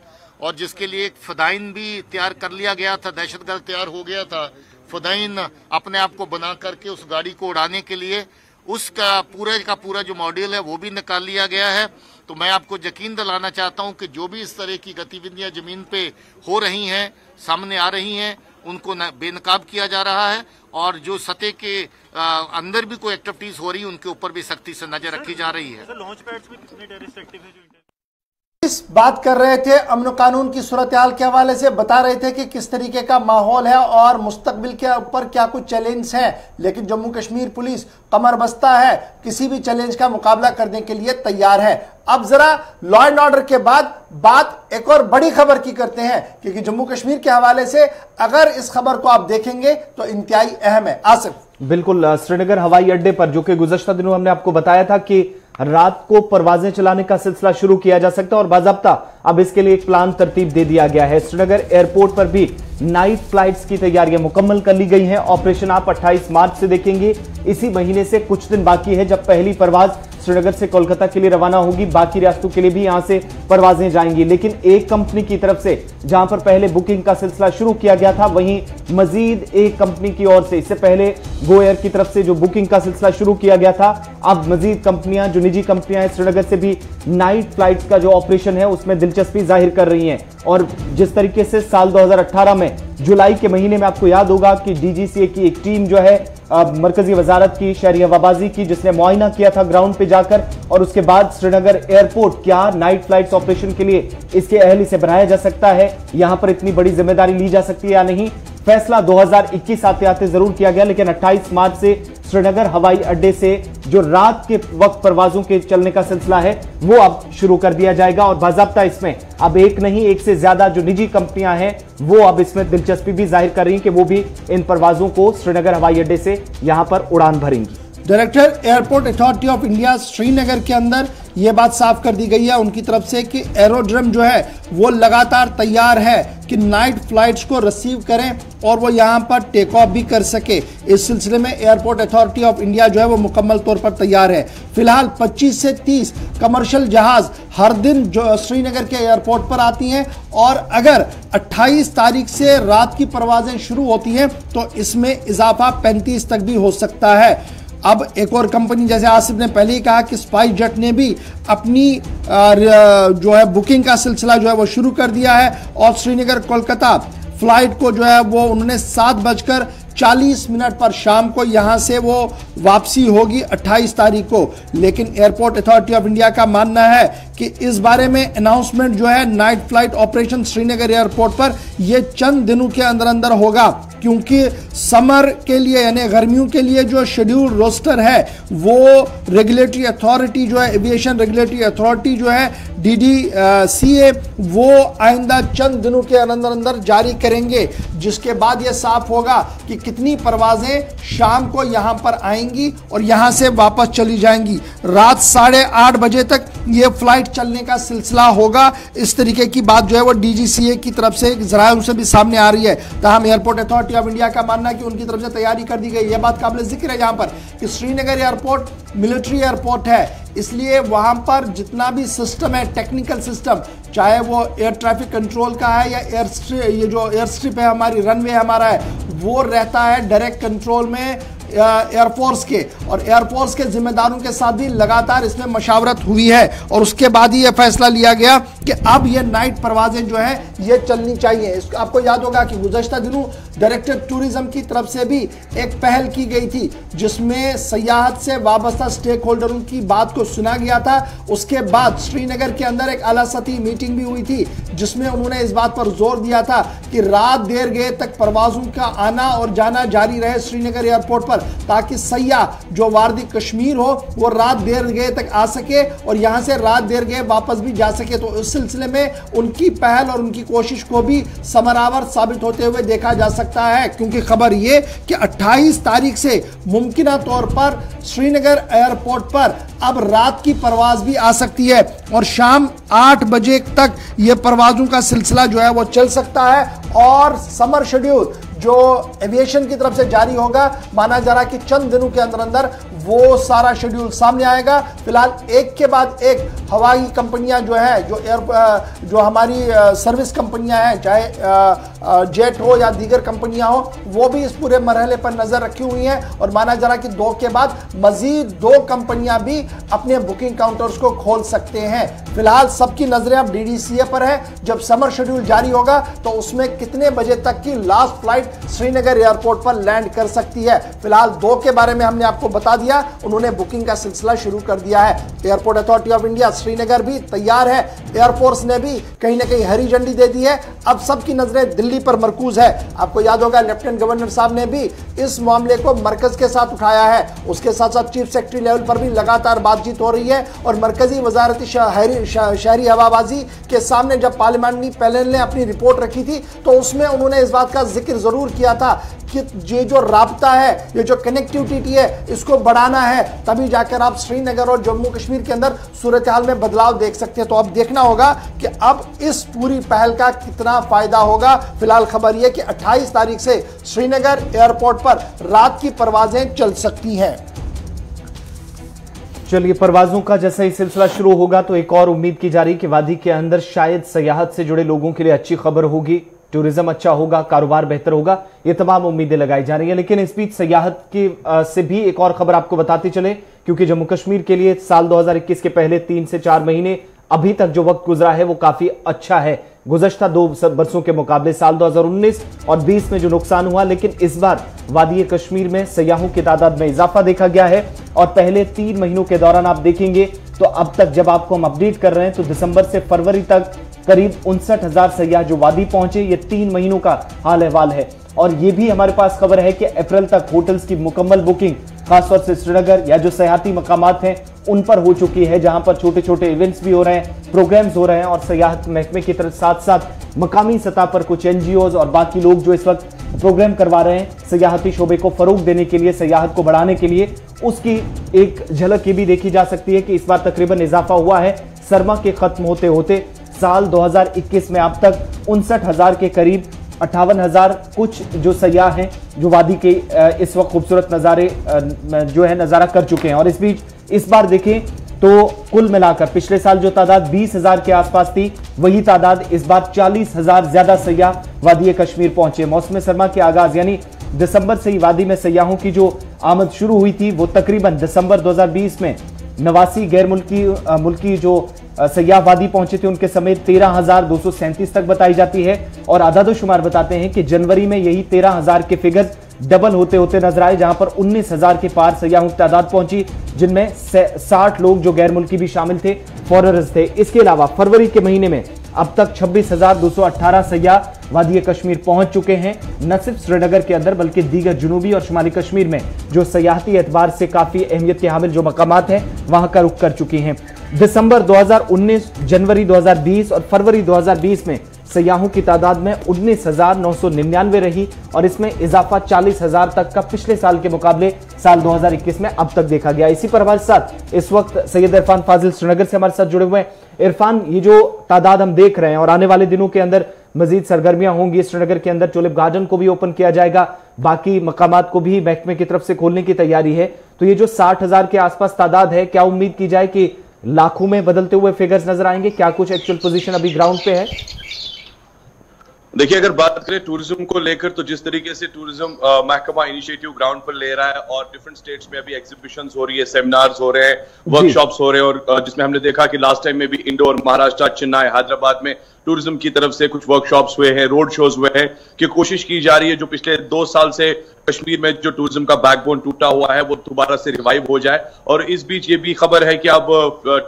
और जिसके लिए एक फदाइन भी तैयार कर लिया गया था, दहशतगर्द तैयार हो गया था, फदाइन अपने आप को बना करके उस गाड़ी को उड़ाने के लिए, उसका पूरे का पूरा जो मॉड्यूल है वो भी निकाल लिया गया है। तो मैं आपको यकीन दिलाना चाहता हूँ कि जो भी इस तरह की गतिविधियाँ ज़मीन पे हो रही हैं सामने आ रही हैं उनको बेनकाब किया जा रहा है और जो सतह के आ, अंदर भी कोई एक्टिविटीज़ हो रही है उनके ऊपर भी सख्ती से नज़र रखी जा रही है। लॉन्च पैड्स भी कितने टेररिस्ट एक्टिव है इस बात कर रहे थे अमन कानून की सूरत हाल के हवाले से, बता रहे थे कि किस तरीके का माहौल है और मुस्तकबिल के ऊपर क्या कुछ चैलेंज हैं। लेकिन जम्मू कश्मीर पुलिस कमर बस्ता है, किसी भी चैलेंज का मुकाबला करने के लिए तैयार है। अब जरा लॉ एंड ऑर्डर के बाद बात एक और बड़ी खबर की करते हैं, क्योंकि जम्मू कश्मीर के हवाले से अगर इस खबर को आप देखेंगे तो इंतहाई अहम है। आसिफ। बिल्कुल श्रीनगर हवाई अड्डे पर जो कि गुजशत दिनों हमने आपको बताया था कि रात को परवाजें चलाने का सिलसिला शुरू किया जा सकता है और बाजाबता अब इसके लिए एक प्लान तरतीब दे दिया गया है। श्रीनगर एयरपोर्ट पर भी नाइट फ्लाइट्स की तैयारियाँ मुकम्मल कर ली गई हैं। ऑपरेशन आप 28 मार्च से देखेंगे। इसी महीने से कुछ दिन बाकी है जब पहली परवाज श्रीनगर से कोलकाता के लिए रवाना होगी। बाकी रियासतों के लिए भी यहाँ से परवाजें जाएँगी। लेकिन एक कंपनी की तरफ़ से, जहाँ पर पहले बुकिंग का सिलसिला शुरू किया गया था, वहीं मजीद एक कंपनी की ओर से, इससे पहले गो एयर की तरफ़ से जो बुकिंग का सिलसिला शुरू किया गया था, अब मजीद कंपनियाँ, जो निजी कंपनियाँ हैं श्रीनगर से भी नाइट फ़्लाइट का जो ऑपरेशन है, उसमें दिलचस्पी ज़ाहिर कर रही हैं। और जिस तरीके से साल 2018 में, जुलाई के महीने में आपको याद होगा कि डीजीसीए की एक टीम जो है मरकजी वजारत की शहरी हवाबाजी की, जिसने मुआयना किया था ग्राउंड पे जाकर, और उसके बाद श्रीनगर एयरपोर्ट, क्या नाइट फ़्लाइट ऑपरेशन के लिए इसके अहल से बनाया जा सकता है? यहाँ पर इतनी बड़ी ज़िम्मेदारी ली जा सकती है या नहीं? फैसला 2021 आते आते ज़रूर किया गया, लेकिन 28 मार्च से श्रीनगर हवाई अड्डे से जो रात के वक्त परवाजों के चलने का सिलसिला है, वो अब शुरू कर दिया जाएगा और बाजाबता इसमें अब एक नहीं, एक से ज़्यादा जो निजी कंपनियाँ हैं, वो अब इसमें दिलचस्पी भी ज़ाहिर कर रही हैं कि वो भी इन परवाजों को श्रीनगर हवाई अड्डे से यहाँ पर उड़ान भरेंगी। Director, airport authority of India Srinagar के अंदर ये बात साफ़ कर दी गई है उनकी तरफ़ से कि एरोड्रम जो है, वो लगातार तैयार है कि नाइट फ्लाइट्स को रिसीव करें और वो यहाँ पर टेक ऑफ़ भी कर सके। इस सिलसिले में एयरपोर्ट अथॉरिटी ऑफ़ इंडिया जो है, वो मुकम्मल तौर पर तैयार है। फ़िलहाल 25 से 30 कमर्शियल जहाज़ हर दिन जो श्रीनगर के एयरपोर्ट पर आती हैं और अगर 28 तारीख से रात की परवाजें शुरू होती हैं तो इसमें इजाफा 35 तक भी हो सकता है। अब एक और कंपनी, जैसे आसिफ ने पहले ही कहा कि स्पाइस जेट ने भी अपनी जो है बुकिंग का सिलसिला जो है वो शुरू कर दिया है। और श्रीनगर, कोलकाता फ़्लाइट को जो है वो उन्होंने सात बजकर 40 मिनट पर शाम को यहाँ से वो वापसी होगी 28 तारीख को। लेकिन एयरपोर्ट अथॉरिटी ऑफ़ इंडिया का मानना है कि इस बारे में अनाउंसमेंट जो है, night flight operation Srinagar airport पर, ये चंद दिनों के अंदर अंदर होगा। क्योंकि समर के लिए, यानी गर्मियों के लिए जो शेड्यूल रोस्टर है, वो रेगुलेटरी अथॉरिटी जो है एविएशन रेगुलेटरी अथॉरिटी जो है डी डी सी ए वो आइंदा चंद दिनों के अंदर अंदर जारी करेंगे। जिसके बाद ये साफ़ होगा कि कितनी परवाजें शाम को यहाँ पर आएँगी और यहाँ से वापस चली जाएँगी। रात साढ़े आठ बजे तक ये फ़्लाइट चलने का सिलसिला होगा। इस तरीके की बात जो है वो डीजीसीए की तरफ़ से जराये उनसे भी सामने आ रही है। तहम एयरपोर्ट अथॉरिटी ऑफ़ इंडिया का मानना कि उनकी तरफ़ से तैयारी कर दी गई। यह बात काबिल ज़िक्र है यहाँ पर कि श्रीनगर एयरपोर्ट मिलिट्री एयरपोर्ट है। इसलिए वहाँ पर जितना भी सिस्टम है, टेक्निकल सिस्टम चाहे वो एयर ट्रैफ़िक कंट्रोल का है या एयर ये जो एयर स्ट्रिप है, हमारी रनवे हमारा है, वो रहता है डायरेक्ट कंट्रोल में। एयरफोर्स के। और एयरफोर्स के जिम्मेदारों के साथ भी लगातार इसमें मशावरत हुई है। और उसके बाद ही यह फैसला लिया गया कि अब ये नाइट परवाजें जो है, ये चलनी चाहिए। आपको याद होगा कि गुजशत दिनों डायरेक्टर टूरिज़्म की तरफ़ से भी एक पहल की गई थी, जिसमें सयाहत से वाबस्ता स्टेक होल्डरों की बात को सुना गया था। उसके बाद श्रीनगर के अंदर एक अला सती मीटिंग भी हुई थी, जिसमें उन्होंने इस बात पर ज़ोर दिया था कि रात देर गए तक परवाजों का आना और जाना जारी रहे श्रीनगर एयरपोर्ट पर। ताकि सयाह जो वारदी कश्मीर हो, वो रात देर गए तक आ सके और यहाँ से रात देर गए वापस भी जा सके। तो इस सिलसिले में उनकी पहल और उनकी कोशिश को भी समरावर साबित होते हुए देखा जा सकता है, क्योंकि खबर ये कि 28 तारीख से मुमकिन तौर पर श्रीनगर एयरपोर्ट पर अब रात की परवाज भी आ सकती है और शाम आठ बजे तक ये परवाजों का सिलसिला जो है वो चल सकता है और समर शेड्यूल जो एविएशन की तरफ़ से जारी होगा, माना जा रहा है कि चंद दिनों के अंदर अंदर वो सारा शेड्यूल सामने आएगा। फ़िलहाल एक के बाद एक हवाई कंपनियाँ जो है, जो एयर जो हमारी सर्विस कंपनियाँ हैं, चाहे जेट हो या दीगर कंपनियाँ हो, वो भी इस पूरे मरहले पर नज़र रखी हुई हैं और माना जा रहा कि दो के बाद मजीद दो कंपनियाँ भी अपने बुकिंग काउंटर्स को खोल सकते हैं। फ़िलहाल सबकी नज़रें अब डीडीसीए पर है। जब समर शेड्यूल जारी होगा तो उसमें कितने बजे तक की लास्ट फ़्लाइट श्रीनगर एयरपोर्ट पर लैंड कर सकती है? फ़िलहाल दो के बारे में हमने आपको बता दिया। दिया उन्होंने बुकिंग का सिलसिला शुरू कर दिया है। Airport authority of India Srinagar भी तैयार है। एयरफोर्स ने भी कहीं ना कहीं हरी झंडी दे दी है। अब सबकी नज़रें दिल्ली पर मरकूज है। आपको याद होगा लेफ्टिनेंट गवर्नर साहब ने भी इस मामले को मरकज के साथ उठाया है। उसके साथ साथ चीफ सेक्रेटरी लेवल पर भी लगातार बातचीत हो रही है और मरकजी वजारती शहरी हवाबाजी के सामने जब पार्लियामानी पैनल ने अपनी रिपोर्ट रखी थी तो उसमें उन्होंने इस बात का ज़िक्र ज़रूर किया था कि ये जो रबता है, ये जो कनेक्टिविटी है, इसको बढ़ाना है, तभी जाकर आप श्रीनगर और जम्मू कश्मीर के अंदर सूरत हाल में बदलाव देख सकते हैं। तो अब देखना होगा कि अब इस पूरी पहल का कितना फ़ायदा होगा। फ़िलहाल खबर यह कि 28 तारीख से श्रीनगर एयरपोर्ट पर रात की परवाजें चल सकती हैं। चलिए, परवाजों का जैसा ही सिलसिला शुरू होगा तो एक और उम्मीद की जा रही कि वादी के अंदर शायद सयाहत से जुड़े लोगों के लिए अच्छी खबर होगी। टूरिज़्म अच्छा होगा, कारोबार बेहतर होगा, ये तमाम उम्मीदें लगाई जा रही हैं। लेकिन इस बीच सयाहत की से भी एक और खबर आपको बताते चले, क्योंकि जम्मू कश्मीर के लिए साल 2021 के पहले तीन से चार महीने अभी तक जो वक्त गुजरा है वो काफ़ी अच्छा है। गुजश्ता दो बरसों के मुकाबले साल 2019 और 20 में जो नुकसान हुआ, लेकिन इस बार वादी कश्मीर में सयाहों की तादाद में इजाफा देखा गया है और पहले तीन महीनों के दौरान आप देखेंगे तो अब तक जब आपको हम अपडेट कर रहे हैं तो दिसंबर से फरवरी तक करीब उनसठ हज़ार सयाह जो वादी पहुँचे। ये तीन महीनों का हाल अहवाल है। और ये भी हमारे पास खबर है कि अप्रैल तक होटल्स की मुकम्मल बुकिंग, खासतौर से श्रीनगर या जो सयाहती मकाम हैं, उन पर हो चुकी है, जहाँ पर छोटे छोटे इवेंट्स भी हो रहे हैं प्रोग्राम्स हो रहे हैं और सयाहत महकमे की तरफ़ साथ साथ मकामी सतह पर कुछ एनजीओ और बाकी लोग जो इस वक्त प्रोग्राम करवा रहे हैं, सयाहती शोबे को फरोग देने के लिए, सयाहत को बढ़ाने के लिए, उसकी एक झलक ये भी देखी जा सकती है कि इस बार तकरीबन इजाफा हुआ है। सरमा के खत्म होते होते साल 2021 में अब तक उनसठ हज़ार के करीब अट्ठावन हज़ार कुछ जो सयाह हैं, जो वादी के इस वक्त खूबसूरत नज़ारे जो है नज़ारा कर चुके हैं। और इस बीच, इस बार देखें तो कुल मिलाकर पिछले साल जो तादाद बीस हज़ार के आसपास थी, वही तादाद इस बार चालीस हज़ार ज़्यादा सयाह वादी कश्मीर पहुँचे। मौसम सरमा के आगाज़, यानी दिसंबर से ही वादी में सयाहों की जो आमद शुरू हुई थी, वो तकरीबन दिसंबर 2020 में नवासी गैर मुल्की मुल्की जो सयाह वादी पहुँचे थे, उनके समेत तेरह तक बताई जाती है। और आदाद शुमार बताते हैं कि जनवरी में यही तेरह के फिगर डबल होते होते नज़र आए, जहाँ पर उन्नीस हज़ार के पार सयाहों की तादाद पहुँची, जिनमें साठ लोग जो गैर मुल्की भी शामिल थे फॉरनर्स थे। इसके अलावा फरवरी के महीने में अब तक छब्बीस हज़ार दो सौ अट्ठारह सयाह वादी कश्मीर पहुँच चुके हैं। न सिर्फ़ श्रीनगर के अंदर, बल्कि दीगर जुनूबी और शुमाली कश्मीर में, जो सयाहती एतबार से काफ़ी अहमियत के हामिल जो मकाम हैं, वहाँ का रुख कर चुकी हैं। दिसंबर 2019 जनवरी 2020 और फरवरी 2020 में सयाहों की तादाद में उन्नीस रही और इसमें इजाफा चालीस हज़ार तक का पिछले साल के मुकाबले साल 2021 में अब तक देखा गया। इसी पर हमारे साथ इस वक्त सैयद इरफान फाजिल श्रीनगर से हमारे साथ जुड़े हुए हैं। इरफान, ये जो तादाद हम देख रहे हैं और आने वाले दिनों के अंदर मजीद सरगर्मियाँ होंगी। श्रीनगर के अंदर टूलिप गार्डन को भी ओपन किया जाएगा। बाकी मकाम को भी महकमे की तरफ़ से खोलने की तैयारी है। तो ये जो साठ हज़ार के आसपास तादाद है, क्या उम्मीद की जाए कि लाखों में बदलते हुए फिगर्स नज़र आएँगे। क्या कुछ एक्चुअल पोजीशन अभी ग्राउंड पे है? देखिए अगर बात करें टूरिज़्म को लेकर तो जिस तरीके से टूरिज़्म महकमा इनिशिएटिव ग्राउंड पर ले रहा है और डिफरेंट स्टेट्स में अभी एग्जीबिशन हो रही है सेमिनार्स हो रहे हैं वर्कशॉप्स हो रहे हैं और जिसमें हमने देखा कि लास्ट टाइम में भी इंडोर महाराष्ट्र चेन्नई हैदराबाद में टूरिज़्म की तरफ़ से कुछ वर्कशॉप्स हुए हैं रोड शोज़ हुए हैं कि कोशिश की जा रही है जो पिछले दो साल से कश्मीर में जो टूरिज़्म का बैकबोन टूटा हुआ है वो दोबारा से रिवाइव हो जाए। और इस बीच ये भी खबर है कि अब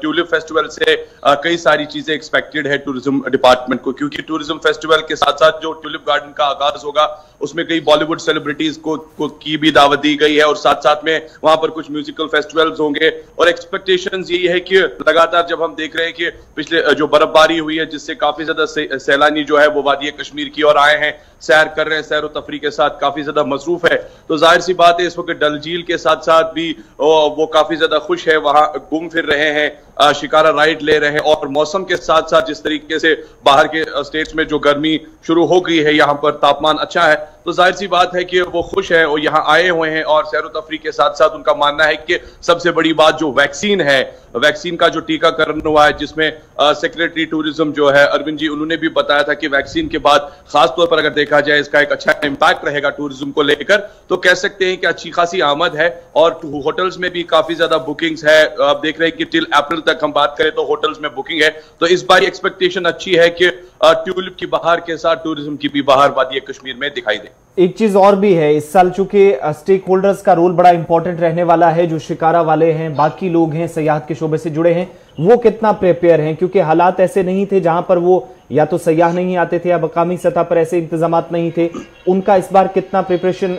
ट्यूलिप फेस्टिवल से कई सारी चीज़ें एक्सपेक्टेड है टूरिज़्म डिपार्टमेंट को क्योंकि टूरिज़्म फेस्टिवल के साथ साथ जो ट्यूलिप गार्डन का आगाज़ होगा उसमें कई बॉलीवुड सेलिब्रिटीज को, को की भी दावत दी गई है और साथ साथ में वहाँ पर कुछ म्यूजिकल फेस्टिवल्स होंगे। और एक्सपेक्टेशन यही है कि लगातार जब हम देख रहे हैं कि पिछले जो बर्फबारी हुई है जिससे काफ़ी ज़्यादा सैलानी जो है वो वादी कश्मीर की ओर आए हैं। सैर कर रहे हैं, सैर व तफरी के साथ काफ़ी ज़्यादा मसरूफ है। तो ज़ाहिर सी बात है, इस वक्त डल झील के साथ साथ भी वो काफ़ी ज़्यादा खुश है, वहाँ घूम फिर रहे हैं शिकारा राइड ले रहे हैं और मौसम के साथ साथ जिस तरीके से बाहर के स्टेट्स में जो गर्मी शुरू हो गई है, यहाँ पर तापमान अच्छा है। तो ज़ाहिर सी बात है कि वो खुश है और यहाँ आए हुए हैं और सैर तफरी के साथ साथ उनका मानना है कि सबसे बड़ी बात जो वैक्सीन है, वैक्सीन का जो टीकाकरण हुआ है, जिसमें सेक्रेटरी टूरिज़्म जो है, अरविंद जी, उन्होंने भी बताया था कि वैक्सीन के बाद खासतौर पर अगर देखा जाए, इसका एक अच्छा इंपैक्ट रहेगा टूरिज़्म को लेकर। तो कह सकते हैं कि अच्छी खासी आमद है और होटल्स में भी काफ़ी ज़्यादा बुकिंग्स है। आप देख रहे हैं कि टिल अप्रैल तक हम बात करें तो होटल्स में बुकिंग है। तो इस बार एक्सपेक्टेशन अच्छी है कि ट्यूलिप की बहार के साथ टूरिज़्म की भी बहार वादी कश्मीर में दिखाई दे। एक चीज़ और भी है, इस साल चूँकि स्टेक होल्डर्स का रोल बड़ा इंपॉर्टेंट रहने वाला है, जो शिकारा वाले हैं, बाकी लोग हैं सयाहत के शोबे से जुड़े हैं। वो कितना प्रिपेयर हैं? क्योंकि हालात ऐसे नहीं थे जहाँ पर वो या तो सयाह नहीं आते थे या मकामी सतह पर ऐसे इंतज़ाम नहीं थे। उनका इस बार कितना प्रिपरेशन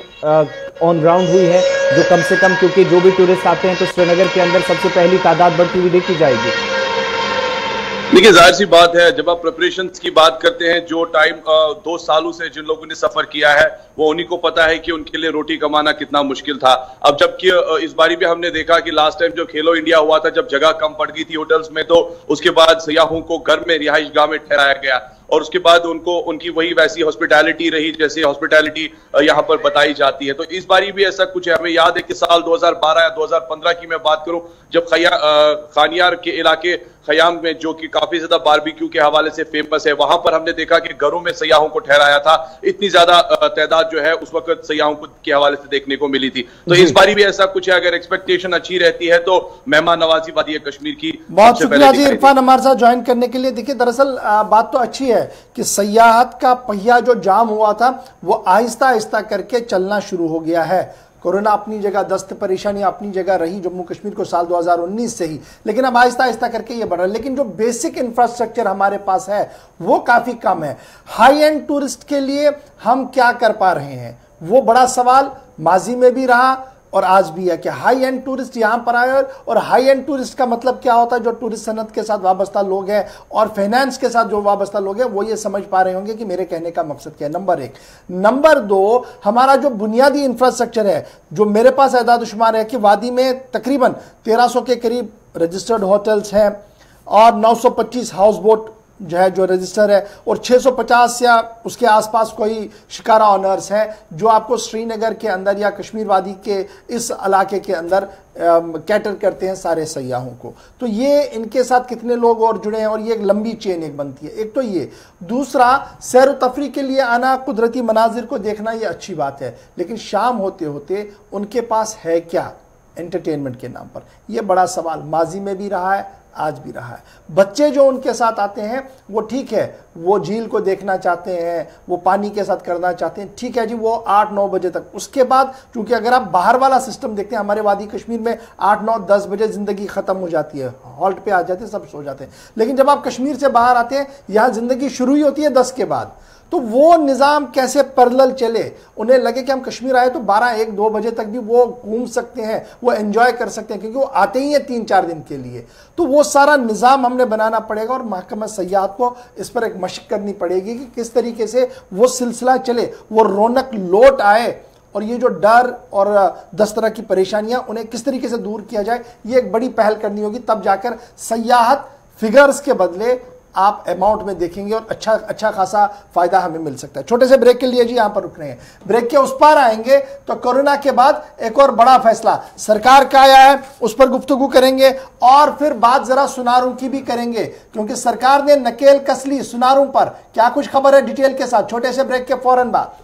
ऑन ग्राउंड हुई है, जो कम से कम क्योंकि जो भी टूरिस्ट आते हैं तो श्रीनगर के अंदर सबसे पहली तादाद बढ़ती हुई देखी जाएगी। देखिए, ज़ाहिर सी बात है, जब आप प्रिपरेशन की बात करते हैं, जो टाइम दो सालों से जिन लोगों ने सफ़र किया है, वो उन्हीं को पता है कि उनके लिए रोटी कमाना कितना मुश्किल था। अब जबकि इस बारी भी हमने देखा कि लास्ट टाइम जो खेलो इंडिया हुआ था, जब जगह कम पड़ गई थी होटल्स में तो उसके बाद सयाहों को घर में रिहाइश गाह में ठहराया गया। और उसके बाद उनको उनकी वही वैसी हॉस्पिटैलिटी रही जैसे हॉस्पिटैलिटी यहाँ पर बताई जाती है। तो इस बारी भी ऐसा कुछ है। हमें याद है कि साल 2012 या 2015 की मैं बात करूँ जब खया खानियार के इलाके खयाम में जो कि काफ़ी ज़्यादा बारबेक्यू के हवाले से फ़ेमस है वहाँ पर हमने देखा कि घरों में सयाहों को ठहराया था। इतनी ज़्यादा तादाद जो है उस वक्त सयाहों को के हवाले से देखने को मिली थी। तो इस बारी भी ऐसा कुछ है। अगर एक्सपेक्टेशन अच्छी रहती है तो मेहमान नवाजी वादी कश्मीर की बहुत शुक्रिया जी इरफान हमारे साथ ज्वाइन करने के लिए। देखिए दरअसल बात तो अच्छी है। है कि सयाहत का पहिया जो जाम हुआ था, वो आहिस्ता आहिस्ता करके चलना शुरू हो गया है। कोरोना अपनी जगह दस्त परेशानी अपनी जगह रही जम्मू कश्मीर को साल 2019 से ही। लेकिन अब आहिस्ता आहिस्ता करके ये बढ़ रहा है। लेकिन जो बेसिक इंफ्रास्ट्रक्चर हमारे पास है, वो काफ़ी कम है। हाई एंड टूरिस्ट के लिए हम क्या कर पा रहे हैं? वो बड़ा सवाल, माजी में भी रहा और आज भी है कि हाई एंड टूरिस्ट यहाँ पर आए और हाई एंड टूरिस्ट का मतलब क्या होता है? जो टूरिस्ट सनत के साथ वाबस्ता लोग हैं और फाइनेंस के साथ जो वाबस्ता लोग हैं, वो ये समझ पा रहे होंगे कि मेरे कहने का मकसद क्या है। नंबर एक। नंबर दो, हमारा जो बुनियादी इंफ्रास्ट्रक्चर है, जो मेरे पास एदाद शुमार है कि वादी में तकरीबन 1300 के करीब रजिस्टर्ड होटल्स हैं और 925 हाउस बोट जो है जो रजिस्टर है, और 650 या उसके आसपास कोई शिकारा ऑनर्स हैं, जो आपको श्रीनगर के अंदर या कश्मीर वादी के इस इलाके के अंदर कैटर करते हैं सारे सयाहों को। तो ये इनके साथ कितने लोग और जुड़े हैं, और ये एक लंबी चेन एक बनती है। एक तो ये। दूसरा सैर तफरी के लिए आना कुदरती मनाजिर को देखना ये अच्छी बात है, लेकिन शाम होते होते उनके पास है क्या? एंटरटेनमेंट के नाम पर। यह बड़ा सवाल माजी में भी रहा है, आज भी रहा है। बच्चे जो उनके साथ आते हैं, वो ठीक है, वो झील को देखना चाहते हैं, वो पानी के साथ करना चाहते हैं, ठीक है जी, वो आठ नौ बजे तक। उसके बाद, क्योंकि अगर आप बाहर वाला सिस्टम देखते हैं, हमारे वादी कश्मीर में आठ नौ दस बजे ज़िंदगी ख़त्म हो जाती है। हॉल्ट पे आ जाते हैं, सब सो जाते हैं। लेकिन जब आप कश्मीर से बाहर आते हैं, यहाँ ज़िंदगी शुरू ही होती है दस के बाद। तो वो निज़ाम कैसे परलल चले? उन्हें लगे कि हम कश्मीर आए तो 12 एक दो बजे तक भी वो घूम सकते हैं, वो एंजॉय कर सकते हैं, क्योंकि वो आते ही हैं तीन चार दिन के लिए। तो वो सारा निज़ाम हमने बनाना पड़ेगा और महकमा सयाहत को इस पर एक मशक करनी पड़ेगी कि किस तरीके से वो सिलसिला चले, वो रौनक लौट आए और ये जो डर और दस तरह की परेशानियाँ उन्हें किस तरीके से दूर किया जाए, ये एक बड़ी पहल करनी होगी। तब जाकर सयाहत फिगर्स के बदले आप अमाउंट में देखेंगे और अच्छा अच्छा खासा फ़ायदा हमें मिल सकता है। छोटे से ब्रेक के लिए जी यहाँ पर रुक रहे हैं। ब्रेक के उस पार आएँगे तो कोरोना के बाद एक और बड़ा फैसला। सरकार का आया है, उस पर गुफ्तगु करेंगे और फिर बात जरा सुनारों की भी करेंगे, क्योंकि सरकार ने नकेल कसली सुनारों पर क्या कुछ खबर है डिटेल के साथ? छोटे से ब्रेक के फ़ौरन बाद।